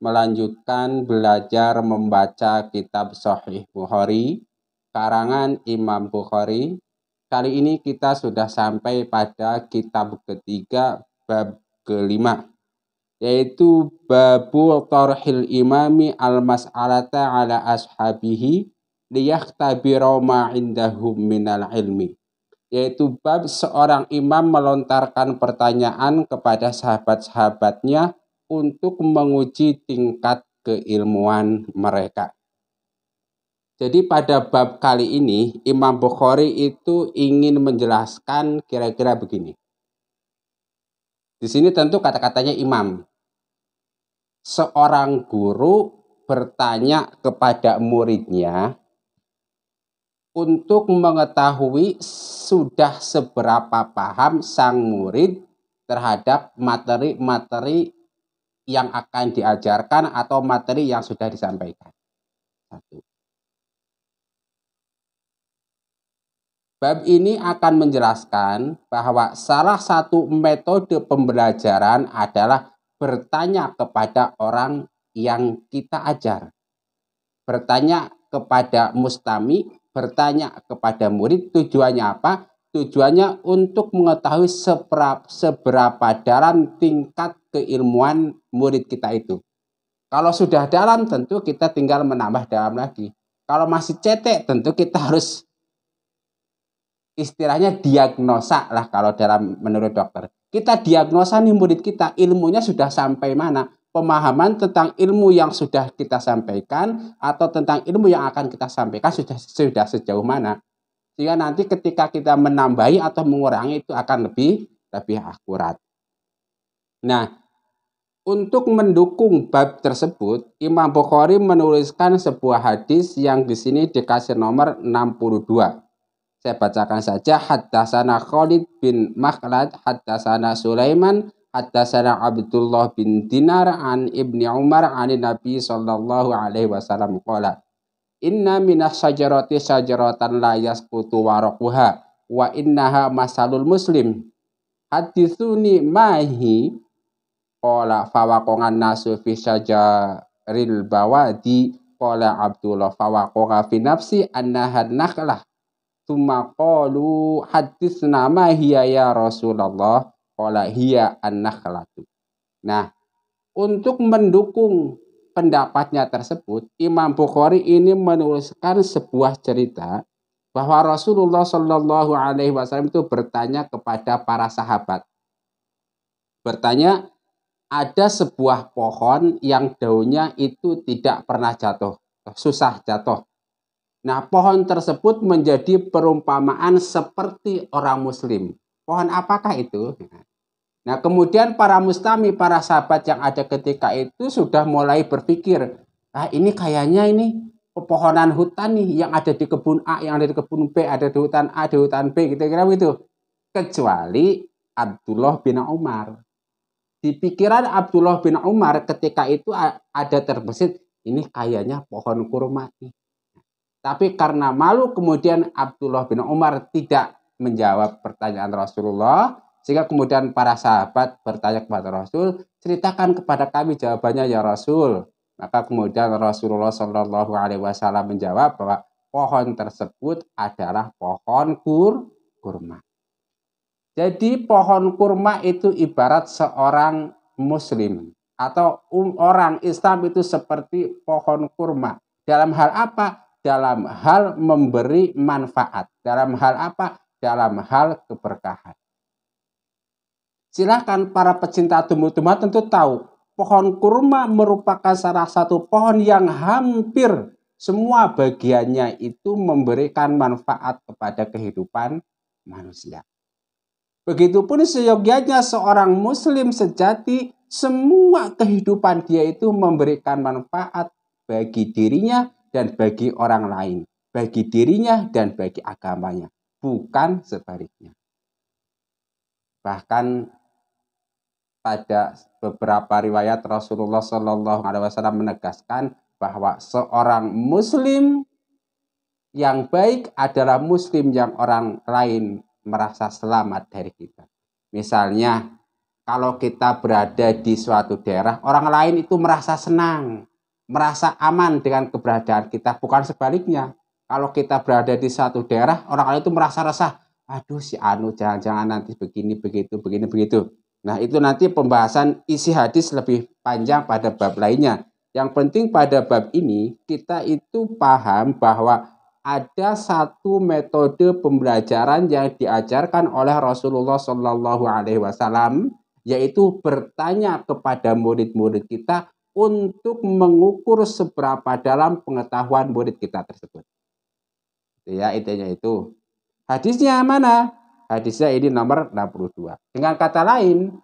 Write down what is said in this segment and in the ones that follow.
melanjutkan belajar membaca kitab Sahih Bukhari karangan Imam Bukhari. Kali ini kita sudah sampai pada kitab ketiga bab kelima yaitu babu tarhil imami al-mas'alata ala ashabihi liyakhtabira ma indahum minal ilmi yaitu bab seorang imam melontarkan pertanyaan kepada sahabat-sahabatnya untuk menguji tingkat keilmuan mereka. Jadi pada bab kali ini Imam Bukhari itu ingin menjelaskan kira-kira begini. Di sini tentu kata-katanya imam. Seorang guru bertanya kepada muridnya untuk mengetahui sudah seberapa paham sang murid terhadap materi-materi yang akan diajarkan atau materi yang sudah disampaikan. Satu. Bab ini akan menjelaskan bahwa salah satu metode pembelajaran adalah bertanya kepada orang yang kita ajar. Bertanya kepada mustami, bertanya kepada murid tujuannya apa? Tujuannya untuk mengetahui seberapa, seberapa dalam tingkat keilmuan murid kita itu. Kalau sudah dalam tentu kita tinggal menambah dalam lagi. Kalau masih cetek tentu kita harus istilahnya diagnosa lah kalau dalam menurut dokter. Kita diagnosa nih murid kita ilmunya sudah sampai mana, pemahaman tentang ilmu yang sudah kita sampaikan atau tentang ilmu yang akan kita sampaikan sudah sudah sejauh mana. Sehingga nanti ketika kita menambahi atau mengurangi itu akan lebih lebih akurat. Nah, untuk mendukung bab tersebut, Imam Bukhari menuliskan sebuah hadis yang di sini dikasih nomor 62. Saya bacakan saja Haddasana Khalid bin Makhlad, Haddasana Sulaiman, Haddasana Abdullah bin Dinar an Ibni Umar an Nabi sallallahu alaihi wasallam qala Inna minas sajarati sajaratan la yasqutu waraquha wa innaha masalul muslim. Hadithuni mahi Qala fawaqongan nasu fi syajaril bawadi. Qala Abdullah fawaqonga fi nafsi annahan nakhlah. Tuma qalu hadithna ma hiya ya Rasulullah? Qala hiya an-nakhlatu. Nah, untuk mendukung pendapatnya tersebut, Imam Bukhari ini menuliskan sebuah cerita bahwa Rasulullah Shallallahu Alaihi Wasallam itu bertanya kepada para sahabat, bertanya, ada sebuah pohon yang daunnya itu tidak pernah jatuh, susah jatuh. Nah, pohon tersebut menjadi perumpamaan seperti orang muslim. Pohon apakah itu? Nah, kemudian para mustami, para sahabat yang ada ketika itu sudah mulai berpikir, ah ini kayaknya ini pepohonan hutan nih yang ada di kebun A, yang ada di kebun B, ada di hutan A, di hutan B, gitu kira begitu. Kecuali Abdullah bin Umar. Di pikiran Abdullah bin Umar ketika itu ada terbesit, ini kayaknya pohon kurma nih. Tapi karena malu kemudian Abdullah bin Umar tidak menjawab pertanyaan Rasulullah, sehingga kemudian para sahabat bertanya kepada Rasul, ceritakan kepada kami jawabannya ya Rasul. Maka kemudian Rasulullah Shallallahu Alaihi Wasallam menjawab bahwa pohon tersebut adalah pohon kur kurma. Jadi pohon kurma itu ibarat seorang muslim atau um, orang Islam itu seperti pohon kurma. Dalam hal apa? Dalam hal memberi manfaat. Dalam hal apa? Dalam hal keberkahan. Silahkan para pecinta tumbuh-tumbuhan tentu tahu pohon kurma merupakan salah satu pohon yang hampir semua bagiannya itu memberikan manfaat kepada kehidupan manusia. Begitupun seyogianya seorang muslim sejati, semua kehidupan dia itu memberikan manfaat bagi dirinya dan bagi orang lain, bagi dirinya dan bagi agamanya, bukan sebaliknya. Bahkan pada beberapa riwayat Rasulullah Shallallahu Alaihi Wasallam menegaskan bahwa seorang Muslim yang baik adalah Muslim yang orang lain merasa selamat dari kita. Misalnya, kalau kita berada di suatu daerah, orang lain itu merasa senang, merasa aman dengan keberadaan kita, bukan sebaliknya. Kalau kita berada di suatu daerah, orang lain itu merasa resah, aduh si Anu jangan-jangan nanti begini begitu begini begitu nah itu nanti pembahasan isi hadis lebih panjang pada bab lainnya yang penting pada bab ini kita itu paham bahwa ada satu metode pembelajaran yang diajarkan oleh Rasulullah Shallallahu Alaihi Wasallam yaitu bertanya kepada murid-murid kita untuk mengukur seberapa dalam pengetahuan murid kita tersebut. Ya, intinya itu. Hadisnya mana? Hadisnya ini nomor 62. Dengan kata lain,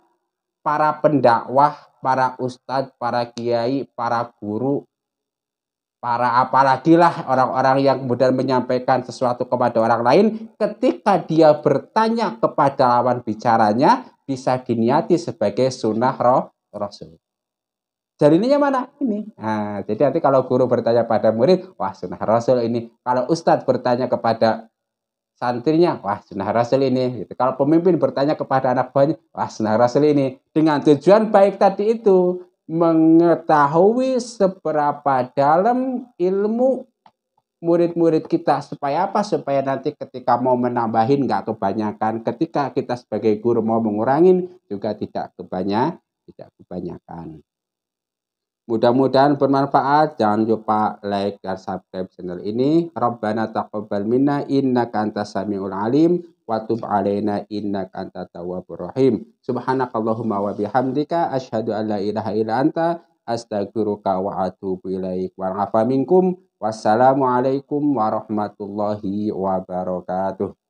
para pendakwah, para ustadz, para kiai, para guru, para apalagi lah orang-orang yang kemudian menyampaikan sesuatu kepada orang lain, ketika dia bertanya kepada lawan bicaranya, bisa diniati sebagai sunnah roh rasul. Jadi ini mana? Ini. Nah, jadi nanti kalau guru bertanya pada murid, wah sunnah rasul ini. Kalau ustadz bertanya kepada santrinya, wah sunnah rasul ini. Gitu. Kalau pemimpin bertanya kepada anak buahnya, wah sunnah rasul ini. Dengan tujuan baik tadi itu, mengetahui seberapa dalam ilmu murid-murid kita. Supaya apa? Supaya nanti ketika mau menambahin nggak kebanyakan. Ketika kita sebagai guru mau mengurangin juga tidak kebanyak tidak kebanyakan. Mudah-mudahan bermanfaat. Jangan lupa like dan subscribe channel ini. Rabbana taqabbal minna innaka antas samiul alim wa tub alaina innaka antat tawwabur rahim. Subhanakallahumma wa bihamdika asyhadu an la ilaha illa anta astaghfiruka wa atubu ilaik. Wa minkum. Wassalamualaikum warahmatullahi wabarakatuh.